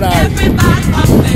paradise.